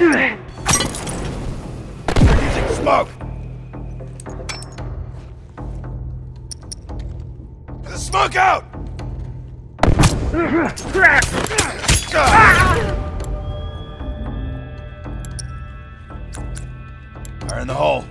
Using smoke! The smoke out! Fire in the hole.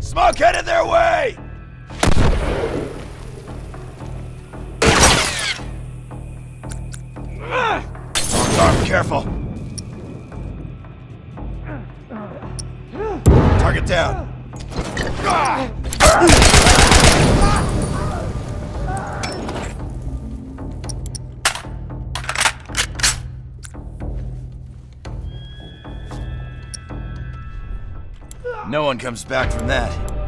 Smoke headed their way! Arm, careful. Target down. No one comes back from that.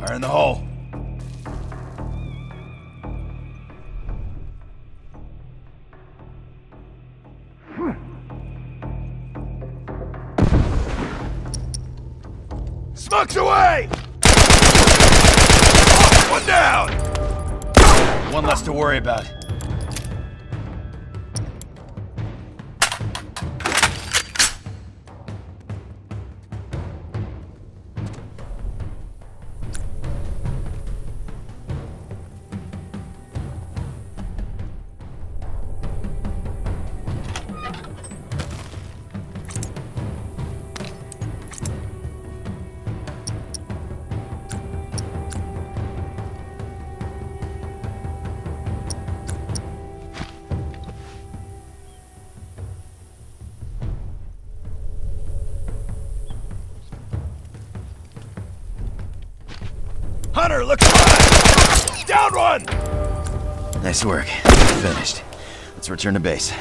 Fire in the hole. Smokes away! One down! One less to worry about. Hunter, look alive! Down one! Nice work. Finished. Let's return to base.